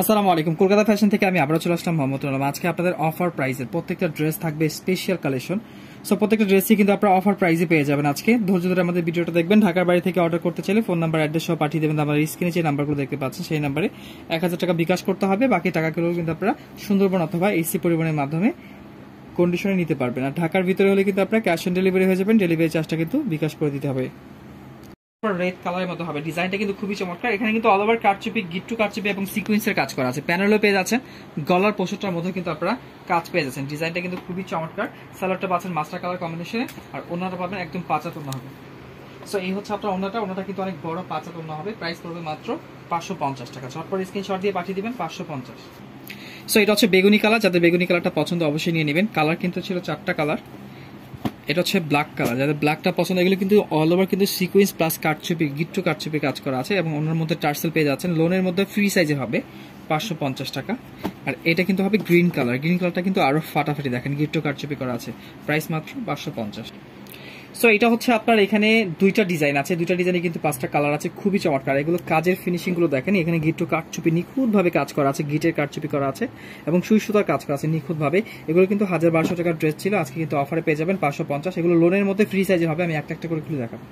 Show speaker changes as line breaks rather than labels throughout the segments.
আসসালামু আলাইকুম। কলকাতা ফ্যাশন থেকে আমি আবারও চলে আসলাম মোহাম্মদ আলম। আজকে আপনাদের অফার প্রাইসের প্রত্যেকটা ড্রেস থাকবে স্পেশাল কালেকশন সো প্রত্যেকটা ড্রেসই কিন্তু আপনারা অফার প্রাইসে পেয়ে যাবেন আজকে। ধৈর্য ধরে আমাদের ভিডিওটা দেখবেন। ঢাকার বাড়ি থেকে অর্ডার করতে চাইলে ফোন নাম্বার অ্যাড্রেস সহ পাঠিয়ে দেবেন। আমার স্ক্রিনে যে নাম্বারগুলো দেখতে পাচ্ছেন, সেই নাম্বারে এক হাজার টাকা বিকাশ করতে হবে। বাকি টাকাগুলো কিন্তু আপনারা সুন্দরবন অথবা এসি পরিবহনের মাধ্যমে কন্ডিশনে নিতে পারবেন। আর ঢাকার ভিতরে হলে কিন্তু আপনারা ক্যাশ অন ডেলিভারি হয়ে যাবেন। ডেলিভারি চার্জটা কিন্তু বিকাশ করে দিতে হবে। রেড কালারের মতো হবে। ডিজাইনটা কিন্তু খুবই চমৎকার। এখানে কিন্তু অল ওভার কারচুপি গিট্টু কারচুপি এবং সিকুয়েন্সের কাজ করা আছে। প্যানেলও পেয়ে যাচ্ছেন। গলার পোশাকটার মধ্যে কিন্তু আপনারা কাজ পেয়ে যাচ্ছেন। ডিজাইনটা কিন্তু খুবই চমৎকার। সালোয়ারটা পাচ্ছেন মাস্টার কালার কম্বিনেশনে আর ওনাটা পাবেন একদম পাঁচা তোনা হবে। সো এই হচ্ছে আপনার ওনাটা ওনাটা কিন্তু অনেক বড় পাঁচা তোনা হবে। প্রাইস পড়বে মাত্র পাঁচশো পঞ্চাশ টাকা। ঝটপট স্ক্রিনশট দিয়ে পাঠিয়ে দিবেন পাঁচশো পঞ্চাশ। সো এটা হচ্ছে বেগুনি কালার যাদের বেগুনি কালারটা পছন্দ, অবশ্যই নিয়ে নেবেন। কালার কিন্তু ছিল চারটা কালার এটা হচ্ছে ব্ল্যাক কালার যাদের ব্ল্যাকটা পছন্দ, এগুলো কিন্তু অল ওভার কিন্তু সিকুয়েন্স প্লাস কাটচুপি গিট্টু কাটছুপি কাজ করা আছে এবং ওনার মধ্যে টার্সেল পেয়ে যাচ্ছেন। লোনের মধ্যে ফ্রি সাইজে হবে, পাঁচশো পঞ্চাশ টাকা। আর এটা কিন্তু হবে গ্রিন কালার গ্রিন কালারটা কিন্তু আরও ফাটাফাটি দেখেন গিট্টু কাটছুপি করা আছে। প্রাইস মাত্র পাঁচশো পঞ্চাশ। সো এটা হচ্ছে আপনার এখানে দুইটা ডিজাইন আছে। দুইটা ডিজাইনে কিন্তু পাঁচটা কালার আছে, খুবই চমৎকার। এগুলো কাজের ফিনিশিংগুলো দেখেন, এখানে গিট্টু কাঠচুপি নিখুঁত ভাবে কাজ করা আছে গিটের কাঠচুপি করা আছে, এবং সুই সুতার কাজ করা আছে নিখুঁতভাবে। এগুলো কিন্তু হাজার বারোশো টাকার ড্রেস ছিল, আজকে কিন্তু অফারে পেয়ে যাবেন পাঁচশো পঞ্চাশ। এগুলো লোনের মধ্যে ফ্রি সাইজের হবে, আমি একটা একটা করে খুলে দেখাবো।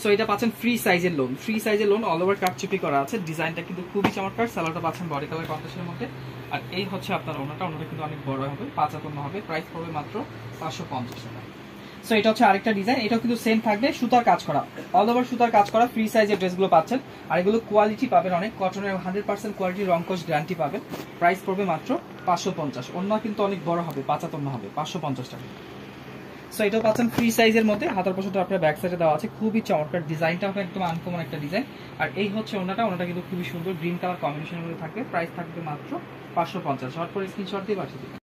সো এটা পাচ্ছেন ফ্রি সাইজের লোন ফ্রি সাইজের লোন অল ওভার কাঠচুপি করা আছে। ডিজাইনটা কিন্তু খুবই চমৎকার। সালোয়ারটা পাচ্ছেন বডি কালার কন্ট্রাস্টের মধ্যে। আর এই হচ্ছে আপনার ওনাটা। ওনাটা কিন্তু অনেক বড় হবে পাঁচাতন্ন হবে। প্রাইস পড়বে মাত্র পাঁচশো পঞ্চাশ টাকা। সো এটা হচ্ছে আরেকটা ডিজাইন এটাও কিন্তু সেম থাকবে, সুতার কাজ করা। অল ওভার সুতার কাজ করা ফ্রি সাইজের ড্রেসগুলো পাচ্ছেন। আর এগুলো কোয়ালিটি পাবেন অনেক কটনের হান্ড্রেড পার্সেন্ট কোয়ালিটি রংকশ গ্যারান্টি পাবেন। প্রাইস পড়বে মাত্র পাঁচশো পঞ্চাশ। অন্য কিন্তু অনেক বড় হবে, পাঁচাতন্ন হবে, পাঁচশো পঞ্চাশ টাকা সো এটাও পাচ্ছেন ফ্রি সাইজের মধ্যে, হাতার পোশাকটা আপনার ব্যাক সাইডে দেওয়া আছে। খুবই চমৎকার ডিজাইনটা হবে একদম আনকমন একটা ডিজাইন আর এই হচ্ছে ওনাটা ওনাটা কিন্তু খুবই সুন্দর গ্রিন কালার কম্বিনেশনের মধ্যে থাকবে। প্রাইস থাকবে মাত্র পাঁচশো পঞ্চাশ। শর্ট করে স্ক্রিনশট দিয়ে পাঠিয়ে দিন।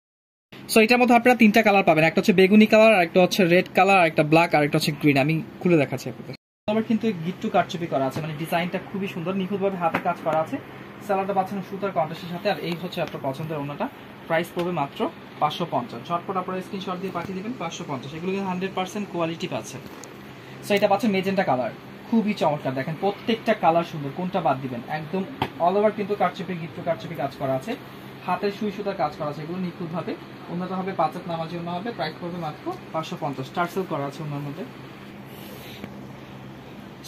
সো এটার মধ্যে আপনারা তিনটা কালার পাবেন। একটা হচ্ছে বেগুনি কালার একটা হচ্ছে রেড কালার একটা ব্ল্যাক আর একটা হচ্ছে গ্রিন আমি খুলে দেখাচ্ছি আপনাদের। আবার কিন্তু গিট্টু কারচুপি করা আছে। মানে ডিজাইনটা খুবই সুন্দর। নিখুঁতভাবে হাতে কাজ করা আছে। স্যালাডটা পাচ্ছেন সুতার কন্ট্রাস্টের সাথে, আর এই হচ্ছে আপনার পছন্দের ওনাটা প্রাইস পড়বে মাত্র পাঁচশো পঞ্চাশ। ঝটপট আপনারা স্ক্রিনশট দিয়ে পাঠিয়ে দেবেন, পাঁচশো পঞ্চাশ। এগুলো কিন্তু হান্ড্রেড পার্সেন্ট কোয়ালিটি পাচ্ছেন। সো এটা পাচ্ছেন মেজেন্টা কালার খুবই চমৎকার। দেখেন, প্রত্যেকটা কালার সুন্দর। কোনটা বাদ দিবেন? একদম অল ওভার কিন্তু কারচুপি, গিট্টু কারচুপি কাজ করা আছে। হাতের সুই সুতার কাজ করা আছে, এগুলো নিখুঁত ভাবে উন্নত হবে পাঁচাত নামার জন্য হবে প্রাইস পড়বে মাত্র পাঁচশো পঞ্চাশ। টার্সেল করা আছে ওনার মধ্যে।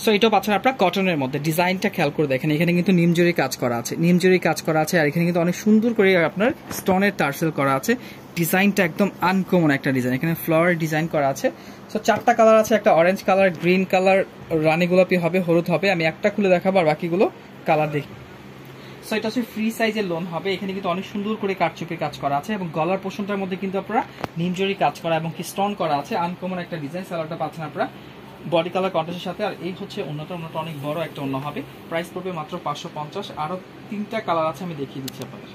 সো এটাও পাচ্ছেন আপনার কটনের মধ্যে। ডিজাইনটা খেয়াল করে দেখেন, এখানে কিন্তু নিমজুরি কাজ করা আছে। নিমজুরি কাজ করা আছে, আর এখানে কিন্তু অনেক সুন্দর করে আপনার স্টোনের টার্সেল করা আছে। ডিজাইনটা একদম আনকমন একটা ডিজাইন এখানে ফ্লাওয়ার ডিজাইন করা আছে। সো চারটা কালার আছে, একটা অরেঞ্জ কালার গ্রিন কালার রানি গোলাপি হবে, হলুদ হবে। আমি একটা খুলে দেখাবো আর বাকিগুলো কালার দেখি। সো এটা হচ্ছে ফ্রি সাইজের লোন হবে। এখানে কিন্তু অনেক সুন্দর করে কাঠচুপির কাজ করা আছে এবং গলার পোষণটার মধ্যে কিন্তু আপনারা নিমজরি কাজ করা এবং স্টোন করা আছে। আনকমন একটা ডিজাইন সালোয়ারটা পাচ্ছেন আপনারা বডি কালার কন্ট্রাস্টের সাথে। আর এই হচ্ছে অন্যটা অন্যটা অনেক বড় একটা অন্য হবে। প্রাইস পড়বে মাত্র পাঁচশো পঞ্চাশ। আরও তিনটা কালার আছে, আমি দেখিয়ে দিচ্ছি আপনাদের।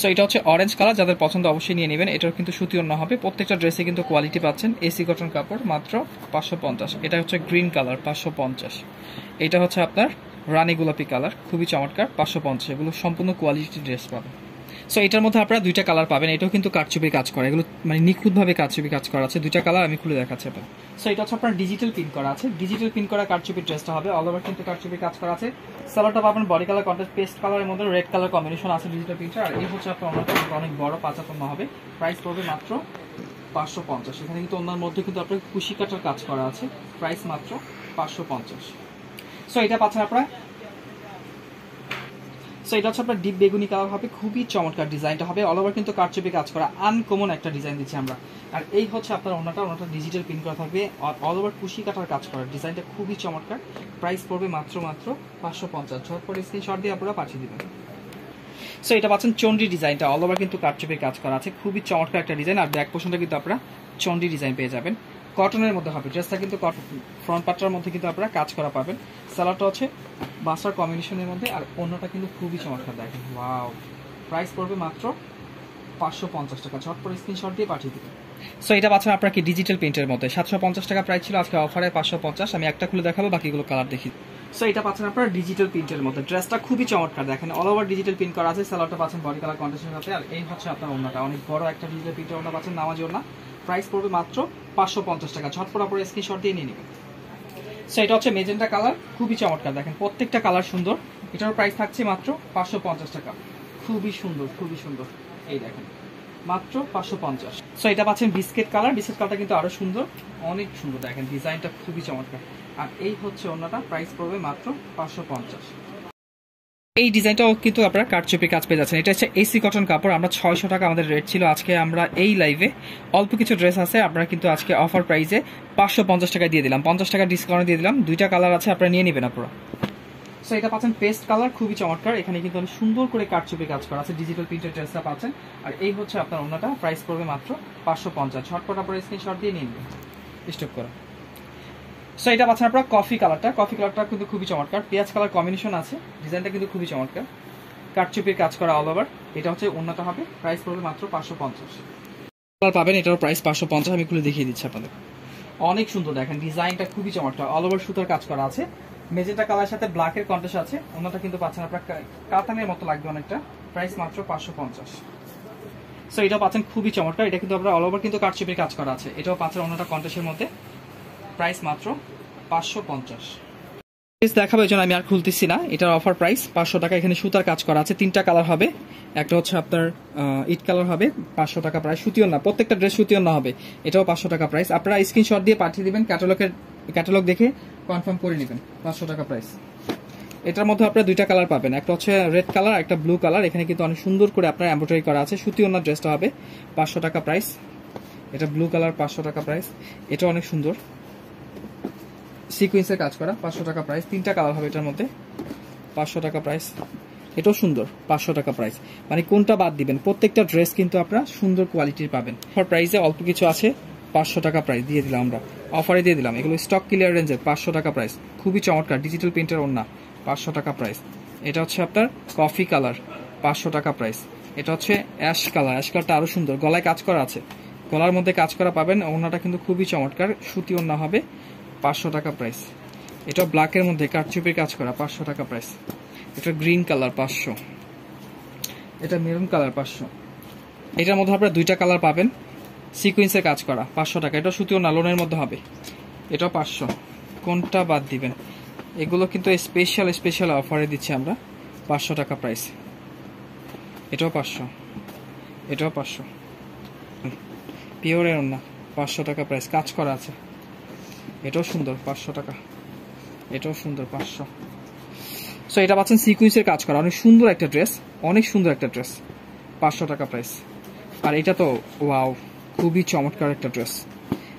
সো এটা হচ্ছে অরেঞ্জ কালার যাদের পছন্দ অবশ্যই নিয়ে নেবেন। এটার কিন্তু সুতি অন্য হবে। প্রত্যেকটা ড্রেসে কিন্তু কোয়ালিটি পাচ্ছেন। এসি কটন কাপড়, মাত্র পাঁচশো পঞ্চাশ। এটা হচ্ছে গ্রিন কালার পাঁচশো পঞ্চাশ। এটা হচ্ছে আপনার রানী গোলাপি কালার, খুবই চমৎকার, পাঁচশো পঞ্চাশ, এগুলো সম্পূর্ণ কোয়ালিটি ড্রেস পাবেন। সো এটার মধ্যে আপনারা দুইটা কালার পাবেন, এটাও কিন্তু কারচুপি কাজ করা, এগুলো মানে নিখুঁতভাবে কারচুপি কাজ করা আছে, দুইটা কালার আমি খুলে দেখাচ্ছি আপনার সো এটা হচ্ছে আপনার ডিজিটাল প্রিন্ট করা আছে ডিজিটাল প্রিন্ট করা কারচুপি ড্রেসটা হবে অল ওভার কিন্তু কারচুপি কাজ করা আছে। সালোয়ারটা পাবেন বডি কালার কন্ট্রাস্ট পেস্ট কালারের মধ্যে রেড কালার কম্বিনেশন আছে ডিজিটাল প্রিন্টার আর এই হচ্ছে আপনার অনেক বড় পাঁচাতন্ন হবে প্রাইস পড়বে মাত্র পাঁচশো পঞ্চাশ। এখানে কিন্তু অন্যার মধ্যে কিন্তু আপনার কুশি কাটার কাজ করা আছে প্রাইস মাত্র পাঁচশো পঞ্চাশ। সো এটা পাচ্ছেন আপনারা। সো এটা হচ্ছে আপনার ডিপ বেগুনি কালার হবে, খুবই চমৎকার ডিজাইনটা হবে। অল ওভার কিন্তু কারচুপি কাজ করা আনকমন একটা ডিজাইন দিচ্ছি আমরা। আর এই হচ্ছে আপনার ওনাটা ওনাটা ডিজিটাল প্রিন্ট করা থাকবে। অল ওভার কুশি কাটার কাজ করা, ডিজাইনটা খুবই চমৎকার। প্রাইস পড়বে মাত্র মাত্র পাঁচশো পঞ্চাশ। ঝটপট স্ক্রিনশট দিয়ে আপনারা পাঠিয়ে দেবেন। সো এটা পাচ্ছেন চন্ডি ডিজাইনটা। অল ওভার কিন্তু কারচুপির কাজ করা আছে, খুবই চমৎকার একটা ডিজাইন। আর ব্যাক পোর্শনটা কিন্তু আপনারা চন্ডি ডিজাইন পেয়ে যাবেন। কটনের মধ্যে হবে ড্রেসটা কিন্তু ফ্রন্ট পার্টটার মধ্যে কিন্তু আপনারা কাজ করা পাবেন। সালাডটা হচ্ছে বাসার কম্বিনেশনের মধ্যে আর অন্যটা কিন্তু খুবই চমৎকার দেখেন ওয়াও প্রাইস পড়বে মাত্র পাঁচশো পঞ্চাশ টাকা ঝটপট স্ক্রিনশট দিয়ে পাঠিয়ে দেবেন সো এটা পাচ্ছেন আপনার কি ডিজিটাল প্রিন্টের মধ্যে? সাতশো পঞ্চাশ টাকা প্রাইস ছিল আজকে অফারে পাঁচশো পঞ্চাশ আমি একটা খুলে দেখাবো বাকিগুলো কালার দেখি। সো এটা পাচ্ছেন আপনার ডিজিটাল প্রিন্টের মধ্যে ড্রেসটা খুবই চমৎকার দেখেন অল ওভার ডিজিটাল প্রিন্ট করা আছে সালোয়ারটা পাচ্ছেন বডি কালার কন্ডিশনের সাথে আর এই হচ্ছে আপনার অন্যটা অনেক বড় একটা ডিজিটাল প্রিন্টের অন্য পাচ্ছেন নামাজি ওনা প্রাইস পড়বে মাত্র পাঁচশো পঞ্চাশ টাকা। ঝটপট আপনার স্ক্রিনশট দিয়ে নিয়ে নেবেন। সো এটা হচ্ছে মেজেন্টা কালার খুবই চমৎকার। দেখেন, প্রত্যেকটা কালার সুন্দর। এটার প্রাইস থাকছে মাত্র পাঁচশো পঞ্চাশ টাকা। খুবই সুন্দর খুবই সুন্দর। এই দেখেন, মাত্র পাঁচশো পঞ্চাশ। সো এটা পাচ্ছেন বিস্কেট কালার বিস্কেট কালারটা কিন্তু আরও সুন্দর, অনেক সুন্দর। দেখেন ডিজাইনটা খুবই চমৎকার। আর এই হচ্ছে অন্যটা প্রাইস পড়বে মাত্র পাঁচশো পঞ্চাশ। এই ডিজাইনটাও কিন্তু আপনারা কারচুপি কাজ পেয়ে যাচ্ছেন। এটা হচ্ছে এসি কটন কাপড়। আমরা ছয়শো টাকা আমাদের রেট ছিল। আজকে আমরা এই লাইভে অল্প কিছু ড্রেস আছে। আপনারা কিন্তু আজকে অফার প্রাইসে পাঁচশো পঞ্চাশ টাকা দিয়ে দিলাম। পঞ্চাশ টাকা ডিসকাউন্ট দিয়ে দিলাম। দুইটা কালার আছে, আপনারা নিয়ে নেবেন আপনারা সো এটা পাচ্ছেন পেস্ট কালার খুবই চমৎকার। এখানে কিন্তু অনেক সুন্দর করে কারচুপি কাজ করা আছে। ডিজিটাল প্রিন্টের ড্রেসটা পাচ্ছেন। আর এই হচ্ছে আপনার অন্যটা প্রাইস পড়বে মাত্র পাঁচশো পঞ্চাশ। ঝটপট আপনার স্ক্রিনশট দিয়ে নিয়ে নেবেন। স্টপ করা। সো এটা পাচ্ছেন আপনারা কফি কালারটা কফি কালারটা কিন্তু খুবই চমৎকার। পেঁয়াজ কালার কম্বিনেশন আছে। ডিজাইনটা কিন্তু খুবই চমৎকার। কারচুপির কাজ করা অল ওভার এটা হচ্ছে উন্নত হবে। প্রাইস পড়বে মাত্র পাঁচশো পঞ্চাশ। পাবেন এটার প্রাইস পাঁচশো পঞ্চাশ। আমি খুলে দেখিয়ে দিচ্ছি আপনাদের। অনেক সুন্দর দেখেন ডিজাইনটা খুবই চমৎকার। অল ওভার সুতার কাজ করা আছে। মেজেন্টা কালার সাথে ব্ল্যাকের কন্টেস্ট আছে। অন্যটা কিন্তু পাচ্ছেন আপনার কাতানের মতো লাগবে অনেকটা। প্রাইস মাত্র পাঁচশো পঞ্চাশ। সো এটা পাচ্ছেন খুবই চমৎকার। এটা কিন্তু আপনার অল ওভার কিন্তু কারচুপির কাজ করা আছে। এটাও পাচ্ছেন অন্যটা কন্টেস্টের মধ্যে। প্রাইস মাত্র পাঁচশো পঞ্চাশ। ড্রেস দেখাবো, এই জন্য আমি আর খুলতেছি না। এটার অফার প্রাইস পাঁচশো টাকা। এখানে সুতার কাজ করা আছে। তিনটা কালার হবে। একটা হচ্ছে আপনার ইট কালার হবে। পাঁচশো টাকা প্রাইস সুতিও না প্রত্যেকটা ড্রেস সুতিও না হবে। এটাও পাঁচশো টাকা প্রাইস আপনারা স্ক্রিনশট দিয়ে পাঠিয়ে দিবেন। ক্যাটালগের ক্যাটালগ দেখে কনফার্ম করে নেবেন। পাঁচশো টাকা প্রাইস এটার মধ্যে আপনারা দুইটা কালার পাবেন। একটা হচ্ছে রেড কালার একটা ব্লু কালার এখানে কিন্তু অনেক সুন্দর করে আপনার এমব্রয়ডারি করা আছে। সুতি ওনার ড্রেসটা হবে পাঁচশো টাকা প্রাইস এটা ব্লু কালার পাঁচশো টাকা প্রাইস এটা অনেক সুন্দর। সিকুয়েন্সের কাজ করা, পাঁচশো টাকা প্রাইস তিনটা কালার হবে এটার মধ্যে। পাঁচশো টাকা প্রাইস এটাও সুন্দর, পাঁচশো টাকা প্রাইস মানে কোনটা বাদ দিবেন? প্রত্যেকটা ড্রেস কিন্তু আপনারা সুন্দর কোয়ালিটির পাবেন। অফার প্রাইসে অল্প কিছু আছে, পাঁচশো টাকা প্রাইস দিয়ে দিলাম আমরা। অফারে দিয়ে দিলাম। এগুলো স্টক ক্লিয়ার রেঞ্জের পাঁচশো টাকা প্রাইস খুবই চমৎকার ডিজিটাল প্রিন্টের ওন্না পাঁচশো টাকা প্রাইস এটা হচ্ছে আপনার কফি কালার পাঁচশো টাকা প্রাইস এটা হচ্ছে অ্যাশ কালার অ্যাশ কালারটা আরও সুন্দর। গলায় কাজ করা আছে। গলার মধ্যে কাজ করা পাবেন। ওনাটা কিন্তু খুবই চমৎকার। সুতি ওন্না হবে। পাঁচশো টাকা প্রাইস এটা ব্ল্যাকের মধ্যে কারচুপির কাজ করা, পাঁচশো টাকা প্রাইস এটা গ্রিন কালার পাঁচশো। এটা মেরুন কালার পাঁচশো। এটার মধ্যে আপনারা দুইটা কালার পাবেন। সিকুয়েন্সের কাজ করা, পাঁচশো টাকা। এটা সুতিও নালনের মধ্যে হবে। এটাও পাঁচশো। কোনটা বাদ দিবেন? এগুলো কিন্তু স্পেশাল স্পেশাল অফারে দিচ্ছি আমরা। পাঁচশো টাকা প্রাইস এটাও পাঁচশো। এটাও পাঁচশো। পিওরের না, পাঁচশো টাকা প্রাইস কাজ করা আছে। এটাও সুন্দর, পাঁচশো টাকা। এটাও সুন্দর, পাঁচশো। সো এটা পাচ্ছেন সিকুয়েন্সের কাজ করা। অনেক সুন্দর একটা ড্রেস অনেক সুন্দর একটা ড্রেস পাঁচশো টাকা প্রাইস আর এটা তো ওয়াও খুবই চমৎকার একটা ড্রেস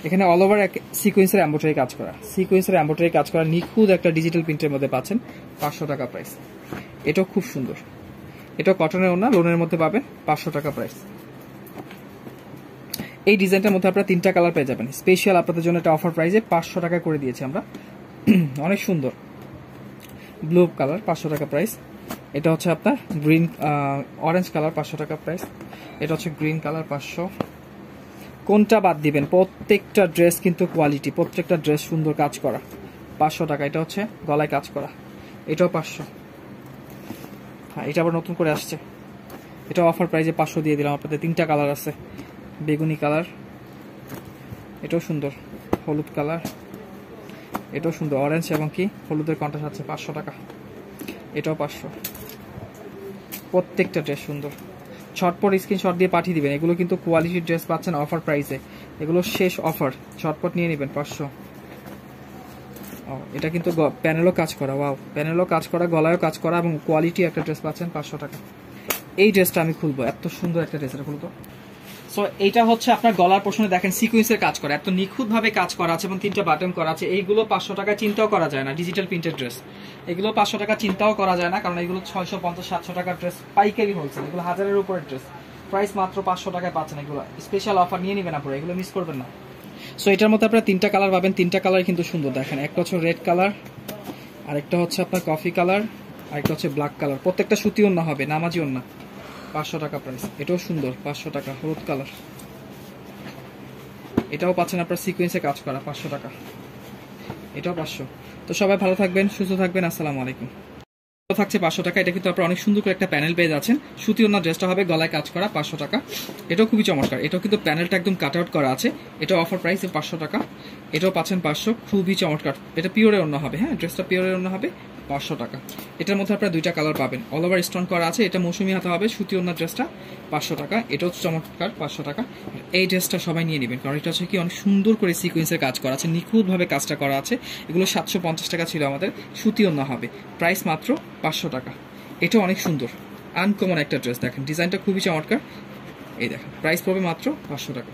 এখানে অল ওভার এক সিকুয়েন্সের এম্বোটারি কাজ করা। সিকুয়েন্সের এম্বোটারি কাজ করা নিখুঁত একটা ডিজিটাল প্রিন্টের মধ্যে পাচ্ছেন পাঁচশো টাকা প্রাইস এটাও খুব সুন্দর। এটাও কটনের ওনা লোনের মধ্যে পাবেন পাঁচশো টাকা প্রাইস এই ডিজাইনটার মধ্যে আপনারা তিনটা কালার পেয়ে যাবেন। স্পেশাল আপনাদের জন্য একটা অফার প্রাইসে পাঁচশো টাকা করে দিয়েছি আমরা। অনেক সুন্দর। ব্লু কালার, পাঁচশো টাকা প্রাইস এটা হচ্ছে আপনার গ্রিন অরেঞ্জ কালার, পাঁচশো টাকা প্রাইস এটা হচ্ছে গ্রিন কালার, পাঁচশো। কোনটা বাদ দিবেন? প্রত্যেকটা ড্রেস কিন্তু কোয়ালিটি প্রত্যেকটা ড্রেস সুন্দর কাজ করা। পাঁচশো টাকা, এটা হচ্ছে গলায় কাজ করা। এটাও পাঁচশো। হ্যাঁ এটা আবার নতুন করে আসছে। এটা অফার প্রাইসে পাঁচশো দিয়ে দিলাম, আপনাদের তিনটা কালার আছে। বেগুনি কালার। এটাও সুন্দর হলুদ কালার। এটাও সুন্দর অরেঞ্জ এবং কি হলুদের কন্ট্রাস্ট আছে পাঁচশো টাকা। এটাও পাঁচশো। প্রত্যেকটা ড্রেস সুন্দর। ছটপট স্ক্রিনশট দিয়ে পাঠিয়ে দিবেন। এগুলো কিন্তু কোয়ালিটির ড্রেস পাচ্ছেন অফার প্রাইসে এগুলো শেষ অফার ছটপট নিয়ে নেবেন পাঁচশো। ও, এটা কিন্তু প্যানেলও কাজ করা ওয়াও প্যানেলও কাজ করা গলায়ও কাজ করা এবং কোয়ালিটি একটা ড্রেস পাচ্ছেন পাঁচশো টাকা। এই ড্রেসটা আমি খুলবো এত সুন্দর একটা ড্রেস এটা খুলতো সো এইটা হচ্ছে আপনার গলার পোষণে দেখেন সিকুয়েন্সের কাজ করা। এত নিখুঁতভাবে কাজ করা আছে এবং তিনটা বাটন করা আছে। এইগুলো পাঁচশো টাকা চিন্তাও করা যায় না ডিজিটাল প্রিন্টেড ড্রেস এগুলো পাঁচশো টাকা চিন্তাও করা যায় না, কারণ এগুলো ছয়শো, পঞ্চাশ, সাতশো টাকার ড্রেস পাইকারি হোলসেল এগুলো হাজারের উপরের ড্রেস প্রাইস মাত্র পাঁচশো টাকায় পাচ্ছেন এগুলো। স্পেশাল অফার নিয়ে নেবেন আপনারা এগুলো মিস করবেন না। সো এটার মধ্যে আপনারা তিনটা কালার পাবেন। তিনটা কালার কিন্তু সুন্দর দেখেন। একটা হচ্ছে রেড কালার আরেকটা হচ্ছে আপনার কফি কালার আরেকটা হচ্ছে ব্ল্যাক কালার প্রত্যেকটা সুতি অন্য হবে, নামাজি অন্য পাঁচশো টাকা প্রাইস এটাও সুন্দর, পাঁচশো টাকা, হলুদ কালার এটাও পাচ্ছেন আপনার সিকুয়েন্সে কাজ করা, পাঁচশো টাকা। এটাও পাঁচশো। তো সবাই ভালো থাকবেন, সুস্থ থাকবেন, আসসালামু আলাইকুম। থাকছে পাঁচশো টাকা। এটা কিন্তু আপনার অনেক সুন্দর করে একটা প্যানেল পেয়ে যাচ্ছেন। সুতি অন্য ড্রেসটা হবে, গলায় কাজ করা পাঁচশো টাকা। এটাও খুবই চমৎকার। এটাও কিন্তু প্যানেলটা একদম কাট আউট করা আছে। এটা অফার প্রাইস পাঁচশো টাকা। এটাও পাচ্ছেন পাঁচশো। খুবই চমৎকার। এটা পিওরের অন্য হবে হ্যাঁ? ড্রেসটা পিওরের অন্য হবে, পাঁচশো টাকা। এটার মধ্যে আপনারা দুইটা কালার পাবেন। অল ওভার স্টোন করা আছে। এটা মৌসুমি হাতে হবে, সুতি অন্য ড্রেসটা পাঁচশো টাকা। এটাও চমৎকার, পাঁচশো টাকা। এই ড্রেসটা সবাই নিয়ে নেবেন। কারণ এটা হচ্ছে কি অনেক সুন্দর করে সিকোয়েন্সের কাজ করা আছে, নিখুঁতভাবে কাজটা করা আছে। এগুলো সাতশো পঞ্চাশ টাকা ছিল আমাদের। সুতি অন্য হবে। প্রাইস মাত্র পাঁচশো টাকা। এটা অনেক সুন্দর। আনকমন একটা ড্রেস দেখেন। ডিজাইনটা খুবই চমৎকার। এই দেখেন প্রাইস পড়বে মাত্র পাঁচশো টাকা।